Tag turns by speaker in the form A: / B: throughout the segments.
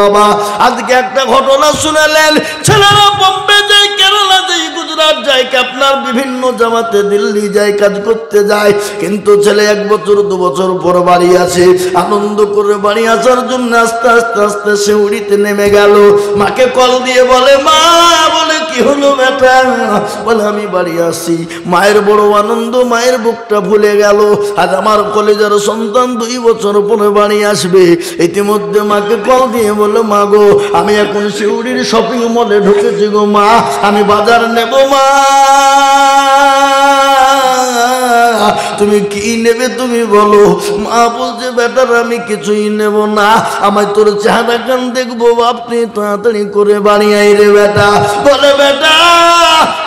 A: বাবা, আজকে একটা ঘটনা শুনালেন। ছেলেরা বম্বে যায়, কেরালা যায়, গুজরাট যায় আপনার বিভিন্ন জামাতে দিল্লি যায়, কাজ করতে যায়। কিন্তু ছেলে এক বছর, দু বছর পর বাড়ি আসে। আনন্দ করে বাড়ি আসার জন্য আস্তে আস্তে আস্তে সে উড়িতে নেমে গেল। মাকে কল দিয়ে বলে, মা, বলে কি হলো বেটা? বলে, আমি বাড়ি আসি। মায়ের বড় আনন্দ, মায়ের বুকটা ভুলে গেল। আজ আমার কলেজের সন্তান দুই বছর পরে বাড়ি আসবে। ইতিমধ্যে মাকে কল দিয়ে বলে মা গো, আমি এখন শিউড়ির শপিং মলে ঢুকেছি গো মা। আমি বাজার নেব মা। তুমি কি নেবে তুমি বলো? মা বলছে, বেটার, আমি কিছুই নেব না। আমায় তোর চেহারা কান দেখব? আপনি তাড়াতাড়ি করে বাড়ি আই রে বেটা। বলে, বেটা,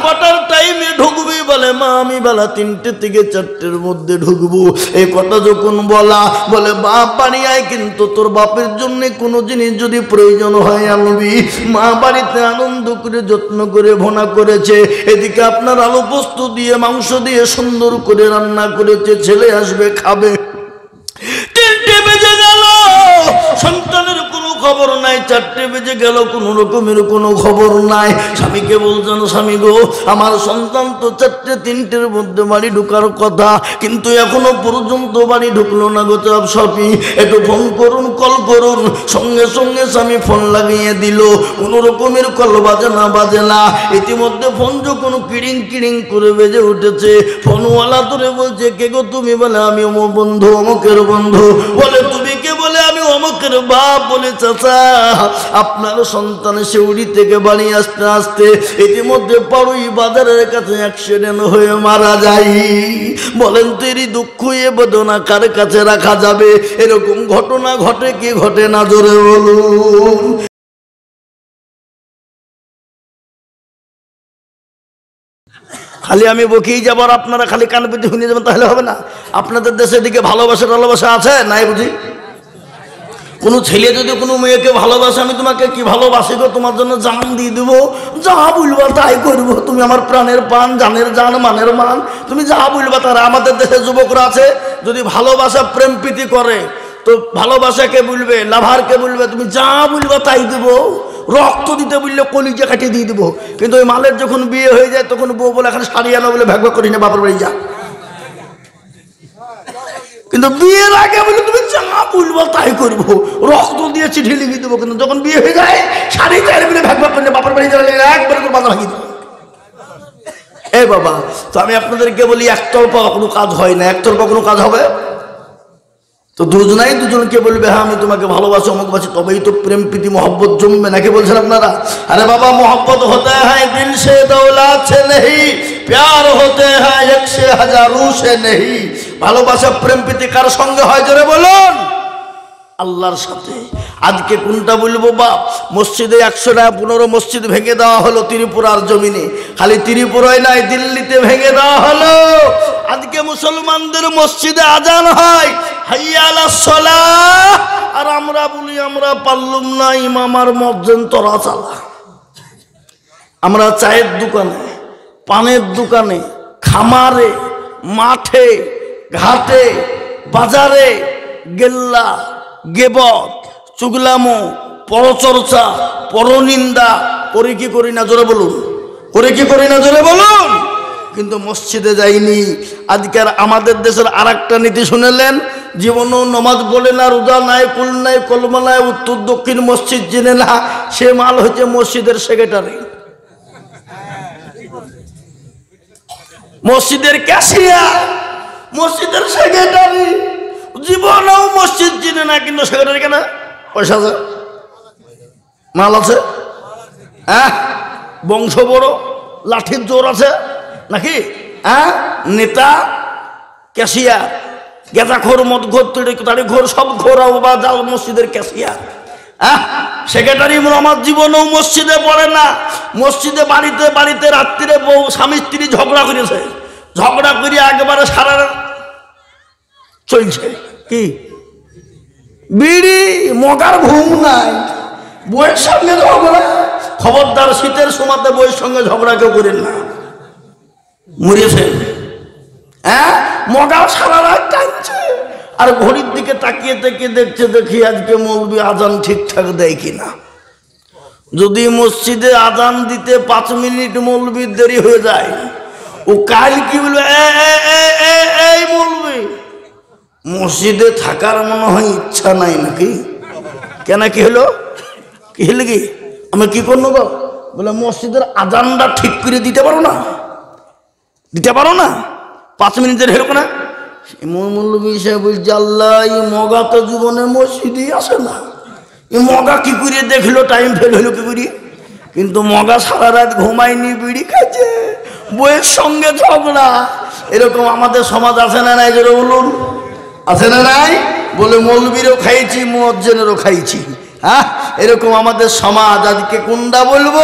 A: কটার টাইমে ঢুকবি? বলে, মা, আমি বেলা তিনটে থেকে চারটের মধ্যে ঢুকবো। এই কথা যখন বলা, বলে, বাপ, বাড়ি আয়, কিন্তু তোর বাপের জন্য কোনো জিনিস যদি প্রয়োজন হয় আনবি। মা বাড়িতে আনন্দ করে, যত্ন করে, ভোনা করেছে। এদিকে আপনার আলু পোস্ত দিয়ে, মাংস দিয়ে সুন্দর করে রান্না করেছে ছেলে আসবে খাবে। তিনটে বেজে গেল। সন্তানের খবর নাই, চারটে বেজে গেল, কোনো রকমের কোনো খবর নাই। স্বামীকে বলছেন, স্বামী গো, আমার সন্তান তো চারটে, তিনটের মধ্যে বাড়ি ঢুকার কথা, কিন্তু এখনও পর্যন্ত বাড়ি ঢুকলো না গো চাপ সাপি একটু ফোন করুন কল করুন। সঙ্গে সঙ্গে স্বামী ফোন লাগিয়ে দিল। কোনো রকমের কল বাজে না বাজে না। ইতিমধ্যে ফোন যখন কিড়িং কিড়িং করে বেজে উঠেছে ফোনওয়ালা ধরে বলছে, কে গো তুমি? বলে, আমি অমুক বন্ধু, অমুকের বন্ধু। বলে, তুমি কে অমুকের বাপ বলে, চাচা, আপনার সন্তান শিউড়ি থেকে বাড়ি আসতে আসতে ইতিমধ্যে পাড়ুই বাজারের কাছে অ্যাক্সিডেন্ট হয়ে মারা যায়। বলেন তো এরই দুঃখ এ বেদনা কার কাছে রাখা যাবে? এরকম ঘটনা ঘটে কি ঘটে না? জোরে বলুন। খালি আমি বকেই যাব আর আপনারা খালি কান পেতে শুনে যাবেন, তাহলে হবে না। আপনাদের দেশের দিকে ভালোবাসা ভালোবাসা আছে? নাই বুঝি? কোনো ছেলে যদি কোনো মেয়েকে ভালোবাসে, আমি তোমাকে কি ভালোবাসি গো? তোমার জন্য জান দিয়ে দেবো। যা বলবা তাই করব। তুমি আমার প্রাণের পান, জানের জান, মানের মান। তুমি যা বলবা তারা আমাদের দেশে যুবকরা আছে। যদি ভালোবাসা প্রেম প্রীতি করে, তো ভালোবাসাকে বলবে, লাভারকে বলবে, তুমি যা বলবা তাই দেবো। রক্ত দিতে বললে কলিজা কাটিয়ে দিয়ে দেবো। কিন্তু ওই মালের যখন বিয়ে হয়ে যায়, তখন বউ বলে, এখানে শাড়ি আনো বলে ভাগ ভাগ করি না, বাপের বাড়ি যা। কিন্তু বিয়ের আগে বলে, তুমি যা বলব তাই করব। রক্ত দিয়ে চিঠি লিখে দেবো, কিন্তু যখন বিয়ে হয়ে যায়, সাড়ে চার বলে ভাগ ভাগ করে বাপের বাড়ি যারা একবারে করে বাধা দেবো। এ বাবা, তো আমি আপনাদেরকে বলি, একতরফা কোনো কাজ হয় না, একতরফা কোনো কাজ হবে? তো দুজনাই দুজনকে বলবে হ্যাঁ আমি তোমাকে ভালোবাসি, অমুক বাসি তবেই তো প্রেম প্রীতি, মহব্বত জমবে নাকি বলছেন আপনারা? আরে বাবা, মহব্বত হতে হ্যাঁ দিন সে দৌলাত সে নেই প্যার হতে হ্যাঁ এক সে হাজারু সে নেই ভালোবাসা, প্রেম প্রীতি কার সঙ্গে হয়? জোরে বলুন। আল্লাহর সাথে। আজকে কোনটা বলব বাপ মসজিদে একশোটা পনেরো মসজিদ ভেঙে দেওয়া হলো ত্রিপুরার জমিনে। খালি ত্রিপুরায় নাই দিল্লিতে ভেঙে দেওয়া হলো। আজকে মুসলমানদের মসজিদে আজান হয়। হাইয়ালা আর আমরা বলি, আমরা পারলুম না ইমামার মজ্জেন তরা চালা। আমরা চায়ের দোকানে, পানের দোকানে, খামারে, মাঠে, ঘাটে, বাজারে, গেল্লা, গেবত চুগলামো, পরচর্চা, পরনিন্দা, করে কি করি না জোরে বলুন? করে কি করি না জোরে বলুন? কিন্তু মসজিদে যাইনি। আজকের আমাদের দেশের আর একটা নীতি শুনেলেন, জীবনও নমাজ বলে না, রোজা নাই, কুল নাই, কলমা নাই, উত্তর দক্ষিণ মসজিদ জেনে না, সে মাল হচ্ছে মসজিদের সেক্রেটারি মসজিদের ক্যাশিয়ার মসজিদের সেক্রেটারি জীবনেও মসজিদ চিনে না, কিন্তু সেক্রেটারি কেন? পয়সা আছে? মাল আছে? হ্যাঁ? বংশ বড়? লাঠির জোর আছে? নাকি? হ্যাঁ? নেতা? ক্যাশিয়ার? ঘোর মদ ঘোর তাড়ি ঘোর, সব ঘোরাও বা জাল, মসজিদের ক্যাশিয়ার। হ্যাঁ? সেক্রেটারি আমার জীবনেও মসজিদে পড়ে না। মসজিদে বাড়িতে বাড়িতে, রাত্রিরে বউ, স্বামী, স্ত্রী ঝগড়া করেছে। ঝগড়া করে একেবারে সারা চলছে। কি? বিড়ি মগার ঘুম নাই। বইয়ের সঙ্গে ঝগড়া। খবরদার শীতের সময়তে বইয়ের সঙ্গে ঝগড়া কেউ করেন না। মরেছে হ্যাঁ? মগাও সারা রাত টানছে। আর ঘড়ির দিকে তাকিয়ে তাকিয়ে দেখছে দেখি আজকে মৌলবি আজান ঠিকঠাক দেয় কিনা। যদি মসজিদে আজান দিতে পাঁচ মিনিট মৌলবির দেরি হয়ে যায় ও কাল কি বলবে "এ, এ, এ, এ, এই মৌলবি। মসজিদে থাকার মনে হয় ইচ্ছা নাই নাকি? কেন কি হলো? কি হলো কি? আমি কি করব গো বলে মসজিদের আজানটা ঠিক করে দিতে পারো না। দিতে পারো না? পাঁচ মিনিটের হেরো না? এই মগা তো জীবনে আসে না। এই মগা দেখল? টাইম ফেল হলো কিন্তু মগা সারা রাত ঘুমায়নি, বিড়ি বইয়ের সঙ্গে ঝগড়া। এরকম আমাদের সমাজ আছে না নাই যেটা বলুন? আছে না নাই? বলে, মৌলবীরও খাইছি, মুয়াজ্জেনেরও খাইছি। হ্যাঁ এরকম আমাদের সমাজ আজকে কোনটা বলব?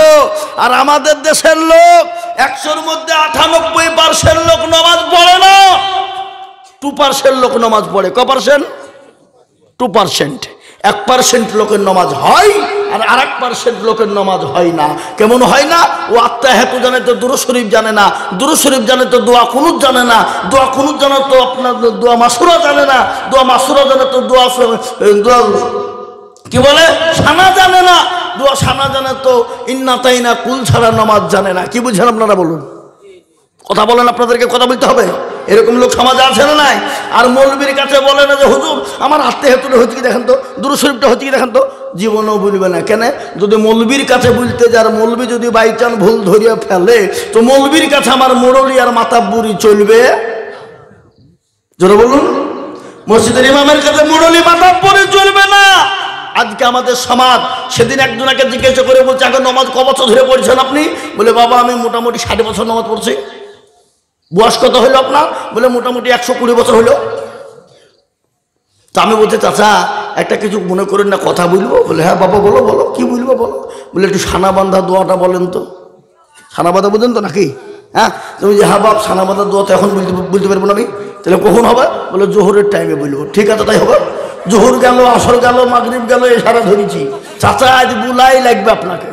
A: আর আমাদের দেশের লোক, একশোর মধ্যে আটানব্বই পার্সেন্ট লোক নমাজ পড়ে না। টু পার্সেন্ট লোক নমাজ পড়ে। ক পার্সেন্ট? Two percent. এক পার্সেন্ট লোকের নামাজ হয় আর আর এক পার্সেন্ট লোকের নামাজ হয় না। কেমন হয় না? ও আত্মা হেতু জানে তো দুরু শরীফ জানে না, দুরু শরীফ জানে তো দোয়া কুনুত জানে না, দোয়া কুনুত জানে তো আপনার দোয়া মাসুরা জানে না, দোয়া মাসুরা জানে তো দোয়া দোয়া কি বলে? সানা জানে না, দোয়া সানা জানে তো ইন্না তাই না কুল ছাড়া নামাজ জানে না। কি বুঝছেন আপনারা বলুন? কথা বলেন আপনাদেরকে, কথা বলতে হবে? এরকম লোক সমাজে আছে না নাই? আর মৌলবীর কাছে বলে না যে, হুজুর, আমার আত্মে হেতুটা হচ্ছে কি দেখেন তো? দুরু শরীফটা হচ্ছে কি দেখেন তো? জীবনেও বলবে না। কেন? যদি মৌলবীর কাছে বলতে যার মৌলবী যদি বাই বাইচান ভুল ধরিয়া ফেলে, তো মৌলবীর কাছে আমার মোড়লি আর মাতাব্বুরি চলবে? জোরে বলুন। মসজিদের ইমামের কাছে মুরলি, মাথা পরে চলবে না। আজকে আমাদের সমাজ সেদিন একজনকে জিজ্ঞাসা করে বলছে, এখন নমাজ ক বছর ধরে পড়ছেন আপনি? বলে, বাবা, আমি মোটামুটি ষাট বছর নামাজ পড়ছি। বয়স কত হলো আপনার? বলে মোটামুটি একশো কুড়ি বছর হলো। তা আমি বলছি, চাচা, একটা কিছু মনে করেন না, কথা বলব? বলে হ্যাঁ বাবা, বলো বলো, কি বলব বলো? বলে, একটু সানা বান্ধা দোয়াটা বলেন তো। সানা বাঁধা বুঝেন তো নাকি? হ্যাঁ? তুমি যে হ্যাঁ বাপ সানা বাঁধা দোয়া তো এখন বলতে বলতে পারব না আমি। তাহলে কখন হবে? বলে, জোহরের টাইমে বলব। ঠিক আছে, তাই হবে। জোহর গেল, আসর গেল, মাগরীব গেল, এ সারা ধরেছি। চাচা, আজ বুলাই লাগবে আপনাকে।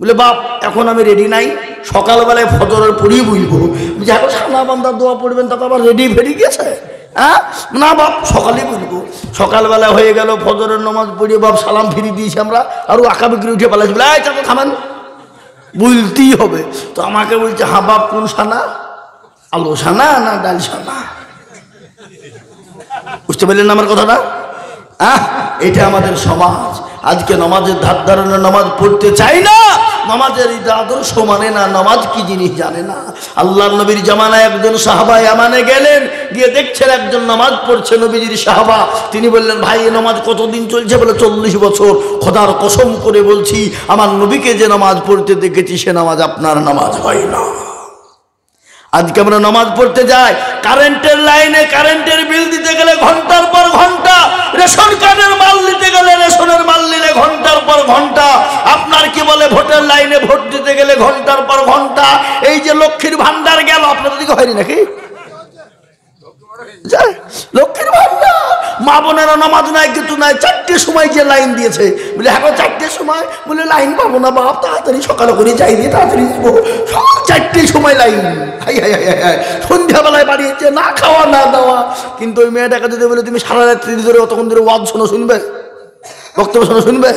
A: বলে, বাপ, এখন আমি রেডি নাই। সকালবেলায় ফজরের পড়িয়ে বুঝব যে এখন সানা বান্ধা দোয়া পড়বেন তা তো আবার রেডি ফেরি গেছে। হ্যাঁ? না, বাপ, সকালেই বুঝব সকালবেলা হয়ে গেল, ফজরের নামাজ পড়িয়ে বাপ সালাম ফিরিয়ে দিয়েছি আমরা আরও আঁকা বিক্রি উঠে পালাইছি। বলে, এই, চাচা, থামেন। বলতেই হবে। তো আমাকে বলছে হা বাপ, কোন সানা? আলো সানা না ডাল সানা? বুঝতে পারলেন আমার কথাটা? আহ এটা আমাদের সমাজ। আজকে নমাজের ধার ধারণে নামাজ পড়তে চাই না। নমাজের আদর্শ মানে না, নামাজ কি জিনিস জানে না। আল্লাহ নবীর জামানায় একজন সাহাবা আমানে গেলেন, গিয়ে দেখছেন একজন নামাজ পড়ছে নবীজির সাহাবা। তিনি বললেন, ভাই, এ নামাজ কতদিন চলছে? বলে, চল্লিশ বছর। খোদার কসম করে বলছি, আমার নবীকে যে নামাজ পড়তে দেখেছি, সে নামাজ আপনার নামাজ হয় না। আজকে আমরা নামাজ পড়তে যাই কারেন্টের লাইনে কারেন্টের বিল দিতে গেলে ঘণ্টার পর ঘণ্টা, রেশন কার্ডের মাল দিতে গেলে রেশনের মাল নিলে ঘণ্টার পর ঘণ্টা, আপনার কি বলে ভোটের লাইনে ভোট দিতে গেলে ঘণ্টার পর ঘণ্টা, এই যে লক্ষ্মীর ভান্ডার গেল, আপনাদের দিকে হয়নি নাকি যায়। মা বোনেরা নামাজ নাই, কিছু নাই, চারটে সময় যে লাইন দিয়েছে। বলে এখন চারটে সময়? বলে, লাইন পাবো না বাপ, তাড়াতাড়ি সকালে করে যাই, দিয়ে তাড়াতাড়ি যাব। চারটে সময় লাইন। সন্ধ্যাবেলায় বাড়িয়েছে না খাওয়া, না দাওয়া। কিন্তু ওই মেয়েটাকে যদি বলে, তুমি সারা রাত্রি ধরে অতক্ষণ ধরে ওয়াদ শোনো, শুনবে? বক্তব্য শোনো, শুনবে?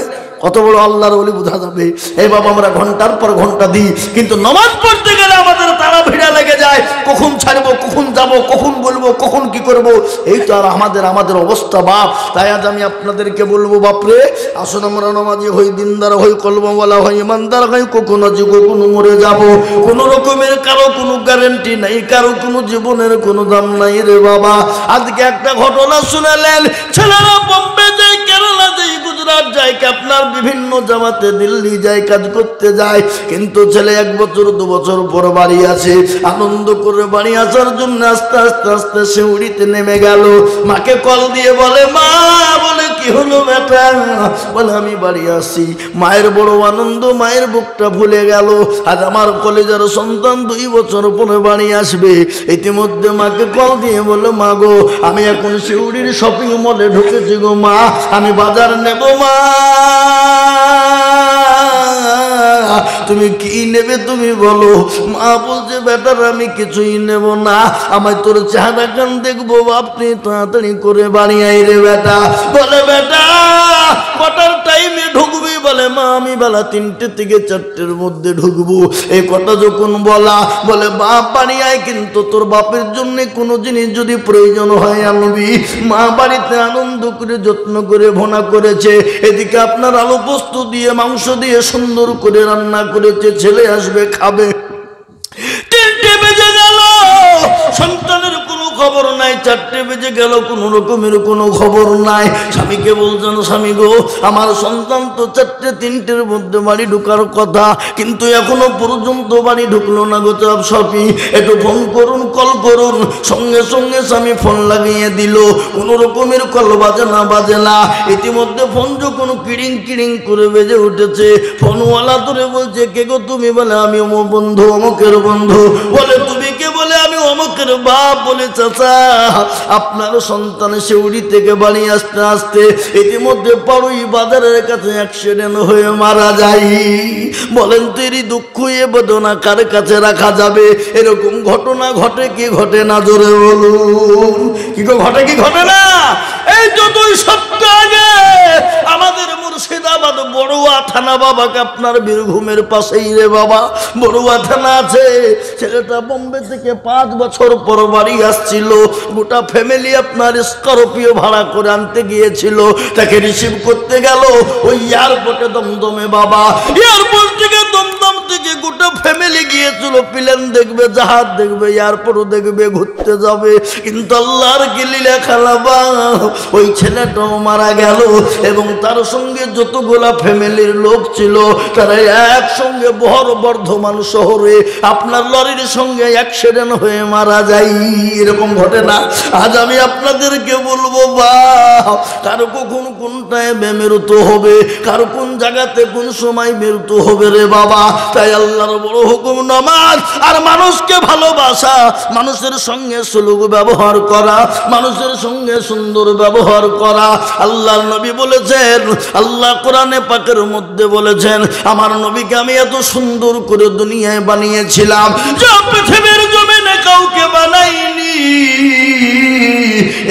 A: কত বড় আল্লাহর বলি বোঝা যাবে? এই বাবা, আমরা ঘণ্টার পর ঘণ্টা দিই, কিন্তু নমাজ পড়তে গেলে আমাদের তারা ভিড়া লেগে যায়। কখন ছাড়বো, কখন যাব, কখন বলব, কখন কি করব? এই তো আর আমাদের আমাদের অবস্থা বাপ। তাই আজ আমি আপনাদেরকে বলব, বাপরে, আসুন আমরা নমাজি হই, দিনদার হই, কলমওয়ালা হই, ইমানদার হই, কখনো যে কখনো মরে যাব। কোনো রকমের কারও কোনো গ্যারেন্টি নাই, কারও কোনো জীবনের কোনো দাম নাই রে বাবা। আজকে একটা ঘটনা শুনালেন, ছেলেরা বোম্বে যায়, কেরালা যায়, গুজরাট কি আপনার বিভিন্ন জামাতে দিল্লি যায়, কাজ করতে যায়। কিন্তু ছেলে এক বছর, দু বছর পর বাড়ি আসে। আনন্দ করে বাড়ি আসার জন্য আস্তে আস্তে আস্তে সে উড়িতে নেমে গেল। মাকে কল দিয়ে বলে, মা, বলে কি হলো বেটা বলে, আমি বাড়ি আসি। মায়ের বড় আনন্দ, মায়ের বুকটা ভুলে গেল। আজ আমার কলেজের সন্তান দুই বছর পরে বাড়ি আসবে। ইতিমধ্যে মাকে কল দিয়ে বলল, মা গো, আমি এখন শিউড়ির শপিং মলে ঢুকেছি গো, মা। আমি বাজার নেব, মা। তুমি কি নেবে তুমি বলো? মা বলছে বেটার আমি কিছুই নেব না। আমায় তোর চেহারা কান দেখব আপনি তাড়াতাড়ি করে বাড়ি আই রে বেটা। বলে, বেটা টাইমে ঢুকবি বলে, মা, আমি বেলা তিনটে থেকে চারটের মধ্যে ঢুকবো। এ কথা যখন বলা, বলে, বাপ বাড়ি আয়, কিন্তু তোর বাপের জন্য কোনো জিনিস যদি প্রয়োজন হয় আনবি। মা বাড়িতে আনন্দ করে, যত্ন করে, ভোনা করেছে। এদিকে আপনার আলু পোস্ত দিয়ে, মাংস দিয়ে সুন্দর করে রান্না করেছে, ছেলে আসবে, খাবে তিনটে বেজে গেল সন্তানের কোনো খবর নাই, চারটে বেজে গেল, কোনো রকমের কোনো খবর নাই। স্বামীকে বলছেন, স্বামী গো, আমার সন্তান তো চারটে, তিনটের মধ্যে বাড়ি ঢুকার কথা, কিন্তু এখনও পর্যন্ত বাড়ি ঢুকলো না গো চাপ সপি একটু ফোন করুন, কল করুন। সঙ্গে সঙ্গে স্বামী ফোন লাগিয়ে দিল। কোনো রকমের কল বাজে না বাজে না। ইতিমধ্যে ফোন যখন কিড়িং কিড়িং করে বেজে উঠেছে, ফোনওয়ালা ধরে বলছে, কে গো তুমি? বলে, আমি অমুক বন্ধু, অমুকের বন্ধু। বলে, তুমি কে? বলে অমুকের বাপ বলে, চাচা, আপনার সন্তান সেউড়ি থেকে বাড়ি আসতে আসতে ইতিমধ্যে পাড়ুই বাজারের কাছে অ্যাক্সিডেন্ট হয়ে মারা যায়। বলেন তেরি দুঃখ, এ বেদনা কার কাছে রাখা যাবে? এরকম ঘটনা ঘটে কি ঘটে না? জোরে বলুন। কি ঘটে কি ঘটে না? এই তো দুই সপ্তাহ আগে আমাদের মুর্শিদাবাদ বড়ুয়া থানা বাবাকে আপনার বীরভূমের পাশেই রে বাবা। বড়ুয়া থানা আছে। ছেলেটা বোম্বে থেকে পাঁচ বছর পর বাড়ি আসছিল। গোটা ফ্যামিলি আপনার স্করপিও ভাড়া করে আনতে গিয়েছিল। তাকে রিসিভ করতে গেল। ওই এয়ারপোর্টে দমদমে বাবা। এয়ারপোর্ট থেকে দমদম থেকে গোটা ফ্যামিলি গিয়েছিল। প্লেন দেখবে, জাহাজ দেখবে এয়ারপোর্টও দেখবে, ঘুরতে যাবে। কিন্তু আল্লাহর গিলিলা খালাবা ওই ছেলেটাও মারা গেল এবং তার সঙ্গে যতগুলা ফ্যামিলির লোক ছিল, তারা একসঙ্গে বহর বর্ধমান শহরে আপনার লরির সঙ্গে অ্যাক্সিডেন্ট হয়ে মারা যায় এরকম ঘটে না। আজ আমি আপনাদেরকে বলব, বা, কারও কখন কোনটায় মেরুত হবে, কারও কোন জায়গাতে কোন সময় মেরুত হবে রে বাবা। তাই আল্লাহর বড় হুকুম, নামাজ আর মানুষকে ভালোবাসা, মানুষের সঙ্গে সুলুক ব্যবহার করা, মানুষের সঙ্গে সুন্দর ব্যবহার করা। আল্লাহর নবী বলেছেন, আল্লাহ কোরআনে পাকের মধ্যে বলেছেন, আমার নবীকে আমি এত সুন্দর করে দুনিয়ায় বানিয়েছিলাম, যা পৃথিবীর কাউকে বানাইনি।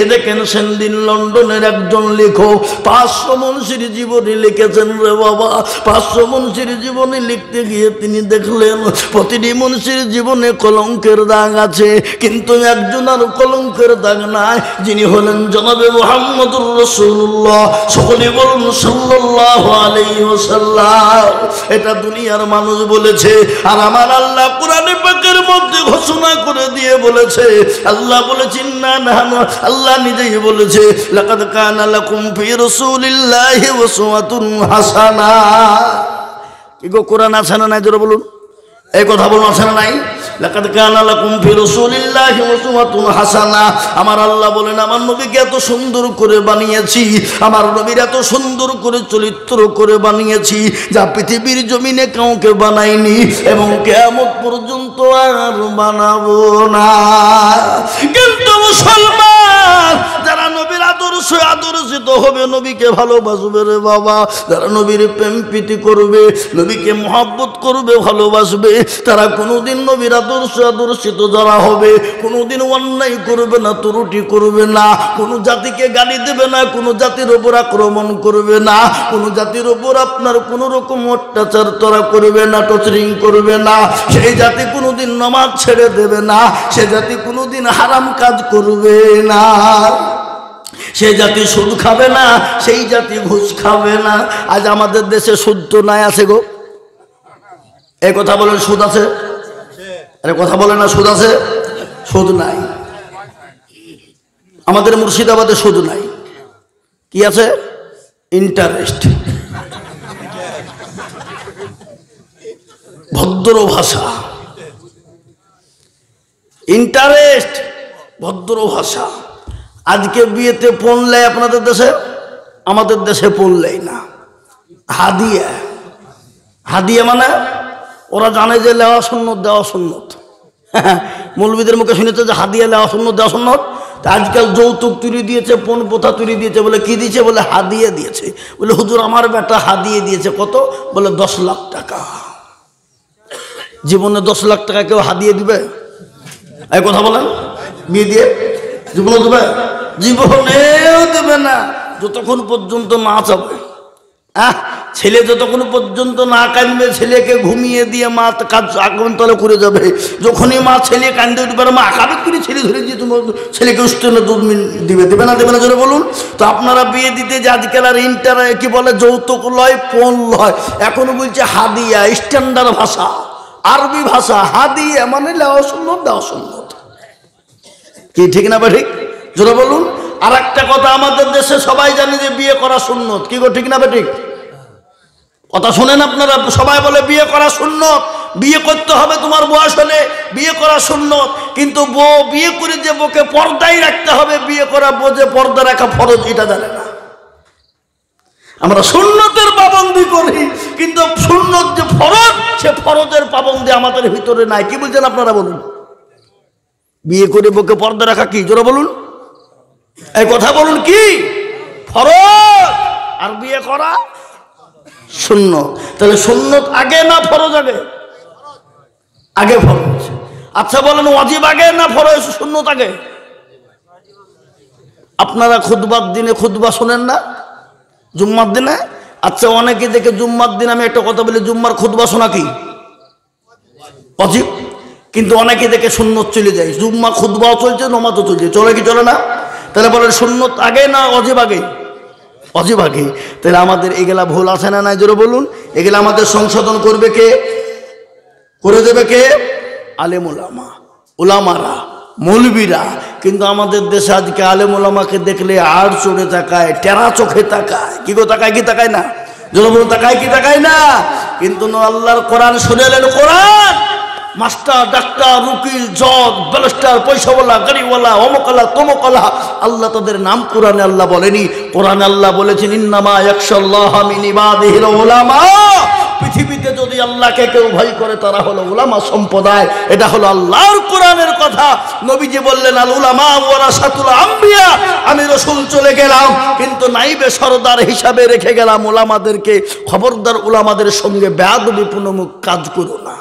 A: এ দেখেন সেনদিন লন্ডনের একজন লেখক পাঁচশো মনীষীর জীবনী লিখেছেন রে বাবা। পাঁচশো মনীষীর জীবনী লিখতে গিয়ে তিনি দেখলেন প্রতিটি মনীষীর জীবনে কলঙ্কের দাগ আছে কিন্তু একজন আর কলঙ্কের দাগ নাই। যিনি হলেন জনাবে মোহাম্মদুর রসুল্লাহ সকলে বলুন সাল্লাহ আলাইসাল্লাম এটা দুনিয়ার মানুষ বলেছে আর আমার আল্লাহ কোরআনে পাকের মধ্যে ঘোষণা করে দিয়ে বলেছে আল্লাহ বলেছেন না না, আল্লাহ নিজেই বলেছে কোরআন আছে না নাই? বলুন। এই কথা বলুন, আছে না নাই? আমার আল্লাহ বলেন, আমার নবীকে এত সুন্দর করে বানিয়েছি, আমার নবীর এত সুন্দর করে চরিত্র করে বানিয়েছি, যা পৃথিবীর জমিনে কাউকে বানাইনি এবং কেয়ামত পর্যন্ত আর বানাবো না। কিন্তু মুসলমান যারা নবীর আদর্শ আদর্শিত হবে, নবীকে ভালোবাসবে রে বাবা। যারা নবীর প্রেম প্রীতি করবে, নবীকে মহাব্বত করবে, ভালোবাসবে, তারা কোনোদিন নবীর আদর্শ আদর্শিত যারা হবে, কোনোদিন অন্যায় করবে না, ত্রুটি করবে না। কোনো জাতিকে গালি দেবে না, কোনো জাতির ওপর আক্রমণ করবে না। কোনো জাতির ওপর আপনার কোনো রকম অত্যাচার তারা করবে না টচরিং করবে না। সেই জাতি কোনোদিন নমাজ ছেড়ে দেবে না, সে জাতি কোনোদিন হারাম কাজ করবে না। সে জাতি সুদ খাবে না, সেই জাতি ঘুষ খাবে না। আজ আমাদের দেশে সুদ তো নাই আছে গো। এই কথা বলেন, সুদ আছে? আরে কথা বলে না, সুদ আছে? সুদ নাই। আমাদের মুর্শিদাবাদে সুদ নাই। কি আছে? ইন্টারেস্ট। ভদ্র ভাষা। ইন্টারেস্ট, ভদ্র ভাষা। আজকে বিয়েতে পড়লে আপনাদের দেশে? আমাদের দেশে পড়লেই না। হাদিয়া। হাদিয়া মানে ওরা জানে যে লেওয়া সুন্নত, দেওয়া সুন্নত। মৌলবীদের মুখে শুনেছে যে হাদিয়া, লেওয়া সুন্নত, দেওয়া সুন্নত। আজকাল যৌতুক তুলি দিয়েছে পণ প্রথা তুলি দিয়েছে, বলে কি দিয়েছে? বলে হাদিয়ে দিয়েছে। বলে, হুজুর, আমার বেটা হাদিয়ে দিয়েছে। কত? বলে, দশ লাখ টাকা। জীবনে দশ লাখ টাকা কেউ হাদিয়ে দিবে? এই কথা বলেন। বিয়ে দিয়ে জীবনে দেবে? জীবনেও দেবে না। যতক্ষণ পর্যন্ত না চাবে। আহ, ছেলে যতক্ষণ পর্যন্ত না কাঁদবে, ছেলেকে ঘুমিয়ে দিয়ে মা কাজ আগমন তলে করে যাবে। যখনই মা ছেলে কান্দে উঠবে মা আঁকাবে করে ছেলে ধরে দিয়ে তোমার ছেলেকে উষ্টেনে দুধ দিবে। দেবে না দেবে না, জোরে বলুন। তো আপনারা বিয়ে দিতে যে আজকাল আর ইন্টার কি বলে, যৌতুক লয়, পণ লয়, এখনও বলছে হাদিয়া স্ট্যান্ডার্ড ভাষা, আরবি ভাষা, হাদিয়া মানে লেওয়া সুন্দর দেওয়া সুন্দর কি ঠিক না বা ঠিক? জোরে বলুন আর একটা কথা আমাদের দেশে সবাই জানে যে বিয়ে করা সুন্নত। কি গো, ঠিক না বা ঠিক কথা শোনেন আপনারা, সবাই বলে বিয়ে করা সুন্নত। বিয়ে করতে হবে তোমার বয়স হলে, বিয়ে করা সুন্নত। কিন্তু বউ বিয়ে করে যে বউকে পর্দাই রাখতে হবে, বিয়ে করা বউ যে পর্দা রাখা ফরজ, এটা জানে না। আমরা সুন্নতের পাবন্দি করি, কিন্তু সুন্নত যে ফরজ, সে ফরজের পাবন্দি আমাদের ভিতরে নাই। কি বলছেন আপনারা বলুন? বিয়ে করে বউকে পর্দা রাখা কি? জোরে বলুন। এই কথা বলুন কি? ফরজ? আর বিয়ে করা? শূন্য। তাহলে সুন্নত আগে না ফরজ আগে? আগে ফরজ। আচ্ছা বলেন অজিব আগে না ফরজ সুন্নত আগে? আপনারা খুদবার দিনে খুদবা শোনেন না? জুম্মার দিনে? আচ্ছা অনেকে দেখে জুম্মার দিন আমি একটা কথা বলি, জুম্মার খুদবা শোনা কি? অজিব কিন্তু অনেকে দেখে শূন্য চলে যায়। জুম্মা খুদবাও চলছে, নমাজও চলছে। চলে কি চলে না? তাহলে বলেন সুন্নত আগে না অজিব আগে? অজিব আগে। তাহলে আমাদের এগুলা ভুল আছে না নাই? জোরে বলুন। এগুলা আমাদের সংশোধন করবে কে? করে দেবে কে? আলেম ওলামা ওলামারা মৌলবীরা। কিন্তু আমাদের দেশে আজকে আলেম ওলামাকে দেখলে আর চড়ে তাকায়, টেরা চোখে তাকায়। কি গো, তাকায় কি তাকায় না? জোরে বলুন, তাকায় কি তাকায় না? কিন্তু আল্লাহর কোরআন শুনেলেন কোরআন! মাস্টার, ডাক্তার, উকিল, জজ, ব্যারিস্টার, পয়সাওয়ালা, গাড়িওয়ালা, অমকলা, তমকলা। আল্লাহ তাদের নাম কোরআনে আল্লাহ বলেনি। কোরআনে আল্লাহ বলেছেন, ইন্নামা উলামা। পৃথিবীতে যদি আল্লাহকে কেউ ভয় করে, তারা হলো উলামা সম্প্রদায়। এটা হলো আল্লাহর কোরআনের কথা। নবীজি বললেন, আল উলামা ওয়ারাসাতুল আম্বিয়া। আমি রসুল চলে গেলাম, কিন্তু নাইবে সরদার হিসাবে রেখে গেলাম। ওলামাদেরকে খবরদার উলামাদের সঙ্গে বেয়াদবিপূর্ণ কাজ করো না।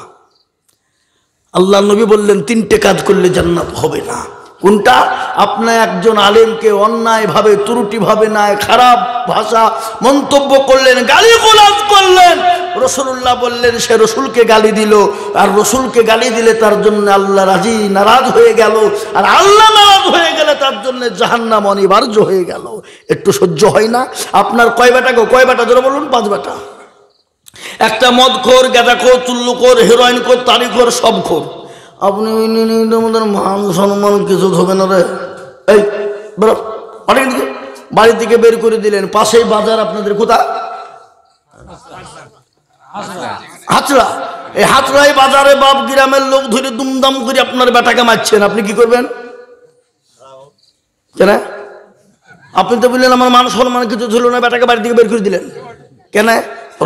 A: আল্লাহ নবী বললেন, তিনটে কাজ করলে জান্নাত হবে না। কোনটা? আপনার একজন আলেমকে অন্যায়ভাবে, ত্রুটিভাবে নাই খারাপ ভাষা মন্তব্য করলেন গালি গোলাজ করলেন। রসুল্লাহ বললেন, সে রসুলকে গালি দিল। আর রসুলকে গালি দিলে তার জন্য আল্লাহ রাজি, নারাজ হয়ে গেল। আর আল্লাহ নারাজ হয়ে গেলে তার জন্য জাহান্নাম অনিবার্য হয়ে গেল। একটু সহ্য হয় না। আপনার কয় বেটা গো? কয় বেটা? ধরে বলুন, পাঁচ বেটা। একটা মদ খোর গেঁদা খোর, চুল্লু খোর হিরোইন খোর, তারি খোর, সব খোর। আপনি আমাদের মান সম্মান কিছু হবে না রে। এই বাড়ি থেকে বের করে দিলেন। পাশেই বাজার আপনাদের কোথা হাতড়া। এই হাতড়াই বাজারে বাপ গ্রামের লোক ধরে দুমদাম করে আপনার বেটাকে মারছেন। আপনি কি করবেন? কেন? আপনি তো বললেন আমার মান সম্মান কিছু ছিল না, বেটাকে বাড়ি থেকে বের করে দিলেন। কেন?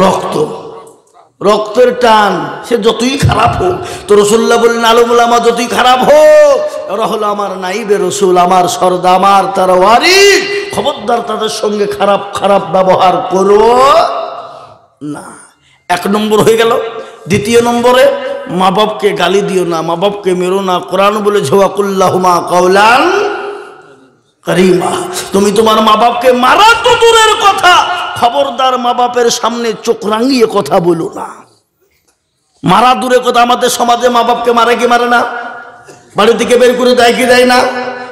A: রক্ত। রক্তের টান, সে যতই খারাপ হোক, তো রসুল্লাহ বললেন আলমুলামা যতই খারাপ হোক ওরা হলো আমার নাইবে রসুল, আমার সর্দা, আমার তারা ওয়ারি খবরদার তাদের সঙ্গে খারাপ খারাপ ব্যবহার করো। না, এক নম্বর হয়ে গেল। দ্বিতীয় নম্বরে, মা বাপকে গালি দিও না, মা বাপকে মেরো না, কোরআন বলে ঝোয়াকুল্লাহমা কৌলান করিমা। তুমি তোমার মা বাপকে মারা তো দূরের কথা খবরদার মা বাপের সামনে চোখ রাঙিয়ে কথা বলো না। মারা দূরে কথা, আমাদের সমাজে মা বাপকে মারে কি মারে না? বাড়ি থেকে বের করে দেয় কি দেয় না?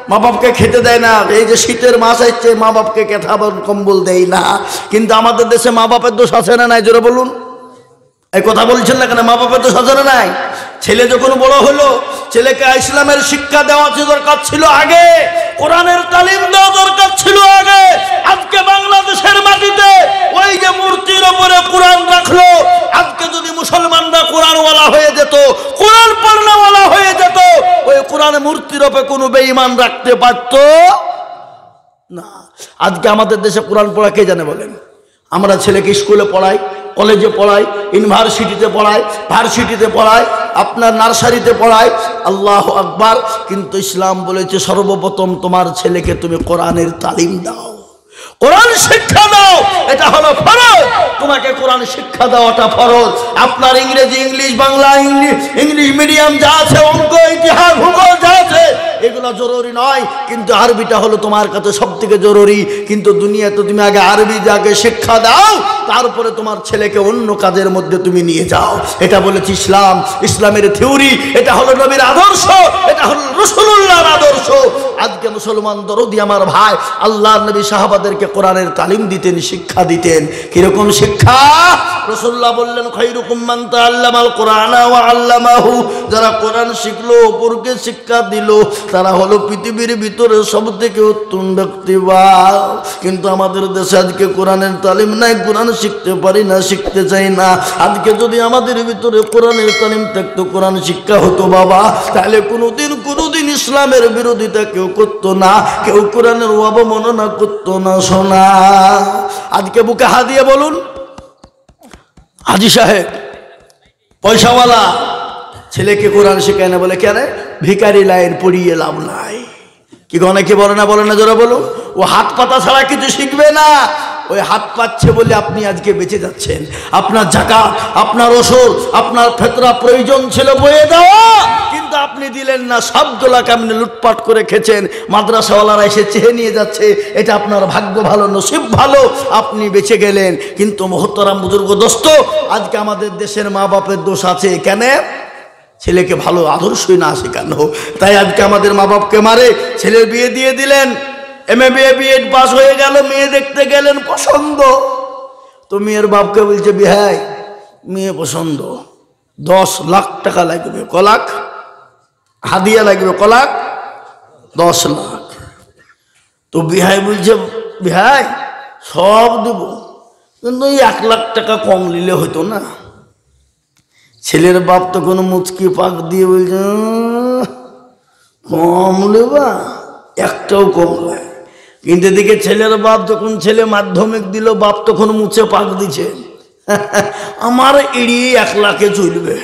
A: মা বাপকে খেতে দেয় না। এই যে শীতের মাস আসছে মা বাপকে কেথা কম্বল দেয় না। কিন্তু আমাদের দেশে মা বাপের দোষ আছে না নাই? জোরে বলুন। এই কথা বলছেন না কেন? মা বাপের তো সাজানো নাই। ছেলে যখন বড় হলো, ছেলেকে ইসলামের শিক্ষা দেওয়া দরকার ছিল আগে, কোরআনের তালিম দেওয়া দরকার ছিল আগে, আজকে বাংলাদেশের মাটিতে ওই যে মূর্তির ওপরে কোরআন রাখল, আজকে যদি মুসলমানরা কোরআনওয়ালা হয়ে যেত, কোরআন পড়নাওয়ালা হয়ে যেত, ওই কোরআন মূর্তির ওপরে কোনো বেঈমান রাখতে পারত না। আজকে আমাদের দেশে কোরআন পড়া কে জানে বলেন? আমরা ছেলেকে স্কুলে পড়াই কলেজে পড়ায়, ইউনিভার্সিটিতে পড়ায়, ভার্সিটিতে পড়ায়, আপনার নার্সারিতে পড়ায়, আল্লাহ আকবার। কিন্তু ইসলাম বলেছে, সর্বপ্রথম তোমার ছেলেকে তুমি কোরআনের তালিম দাও। কোরআন শিক্ষা দাও, এটা হলো ফরজ। তোমাকে কোরআন শিক্ষা দেওয়াটা ফরজ। আপনার ইংরেজি, ইংলিশ, বাংলা ইংলিশ মিডিয়াম যা আছে, অঙ্ক, ইতিহাস, ভূগোল যা আছে, এগুলো জরুরি নয়। কিন্তু আরবিটা হলো তোমার কাছে সব থেকে জরুরি। কিন্তু দুনিয়াতে তুমি আগে আরবি যাকে শিক্ষা দাও, তারপরে তোমার ছেলেকে অন্য কাজের মধ্যে তুমি নিয়ে যাও। এটা বলেছি ইসলাম। ইসলামের থিওরি, এটা হলো নবীর আদর্শ, এটা হলো রসুল্লাহর আদর্শ। আজকে মুসলমান দরদি আমার ভাই আল্লাহ নবী সাহাবাদেরকে কোরআনের তালিম দিতেন, শিক্ষা দিতেন। কীরকম শিক্ষা? রসুল্লাহ বললেন খৈরুকুম মান তাআল্লামাল কোরআন আল্লামাহু। যারা কোরআন শিখলো, অপরকে শিক্ষা দিল, তারা হলো পৃথিবীর ভিতরে সব থেকে উত্তম ব্যক্তি। বা কিন্তু আমাদের দেশে আজকে কোরআনের তালিম নাই, কোরআন শিখতে পারি না, শিখতে চাই না। আজকে যদি আমাদের ভিতরে কোরআনের তালিম থাকতো, কোরআন শিক্ষা হতো বাবা, তাহলে কোনোদিন কোনোদিন ইসলামের বিরোধিতা কেউ করতো না, কেউ কোরআনের অবমাননা করতো না। শোনা। আজকে বুকে হা দিয়ে বলুন, হাজি সাহেব, পয়সাওয়ালা, ছেলেকে কোরআন শেখায় না বলে কেন? ভিকারি লাইন পড়িয়ে লাভ নাই। কি অনেকে বলে না বলে না যারা বলো ও হাত পাতা ছাড়া কিছু শিখবে না। ওই হাত পাচ্ছে বলে আপনি আজকে বেঁচে যাচ্ছেন। আপনার জাকাত, আপনার ওষুধ, আপনার ফেতরা প্রয়োজন ছিল বয়ে দেওয়া। কিন্তু আপনি দিলেন না সবগুলাকে আপনি লুটপাট করে খেছেন? মাদ্রাসাওয়ালারা এসে চেয়ে নিয়ে যাচ্ছে, এটা আপনার ভাগ্য ভালো, নসিব ভালো, আপনি বেঁচে গেলেন। কিন্তু মহত্তরাম বুজুর্গ, দোস্ত, আজকে আমাদের দেশের মা বাপের দোষ আছে। কেন? ছেলেকে ভালো আদর্শই না শেখানো তাই আজকে আমাদের মা বাপকে মারে, ছেলের বিয়ে দিয়ে দিলেন। M A BA, BEd pass হয়ে গেল, মেয়ে দেখতে গেলেন পছন্দ। তো মেয়ের বাপকে বলছে, বিহাই, মেয়ে পছন্দ। দশ লাখ টাকা লাগবে, ক লাখ? হাদিয়া লাগবে ক লাখ দশ লাখ। তো বিহাই বলছে, বিহাই, সব দেব। কিন্তু ওই এক লাখ টাকা কম নিলে হতো না। ছেলের বাপ তখন মুচকি পাক দিয়ে বলছে কম লেবা একটাও কম লাগে কিন্তু এদিকে ছেলের বাপ যখন ছেলে মাধ্যমিক দিল, বাপ তখন মুছে পাক দিছে। আমার এড়িয়ে এক লাখে চলবে।